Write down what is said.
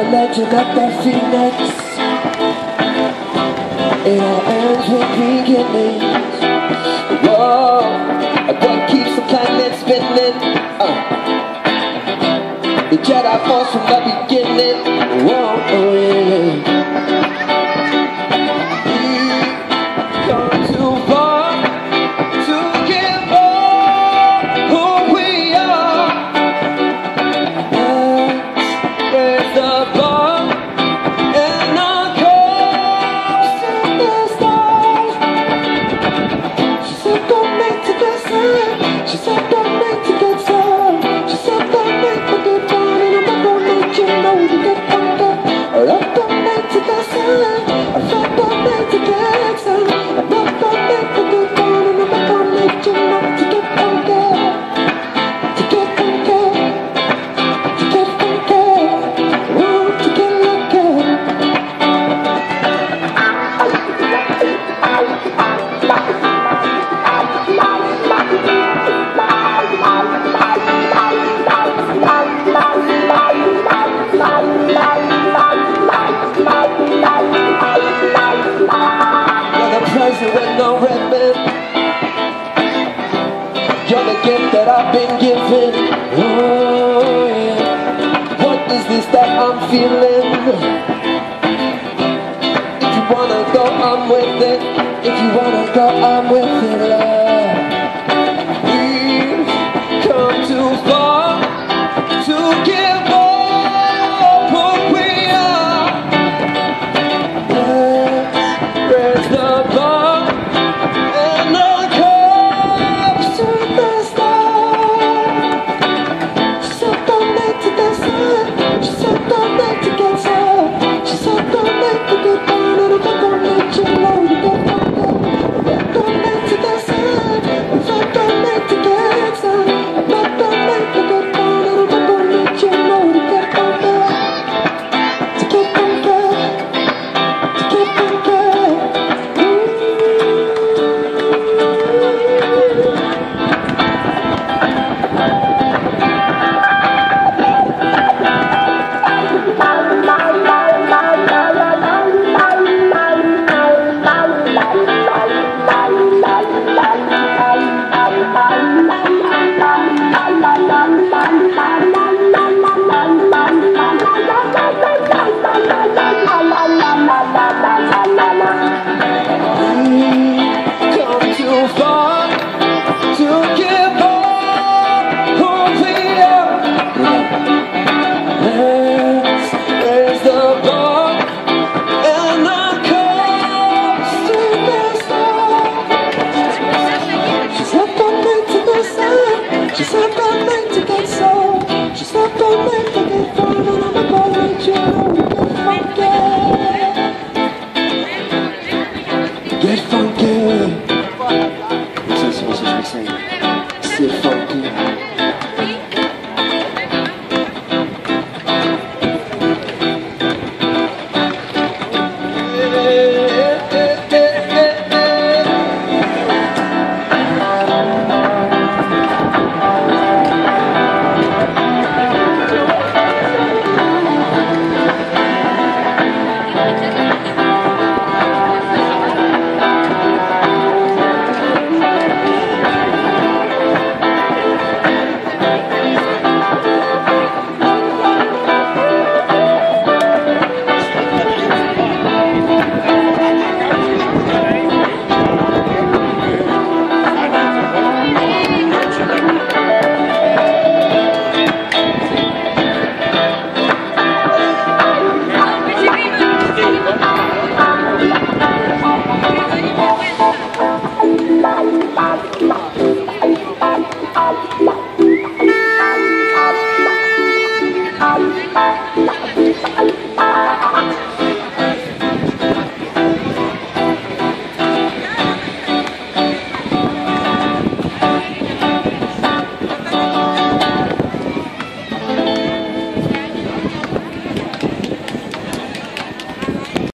the magic of that phoenix It all ends with beginnings Whoa, what keeps the planet spinning? Uh. The Jedi Force from the beginning I've been given oh, yeah. What is this that I'm feeling? If you wanna go, I'm with it If you wanna go, I'm with it beautiful.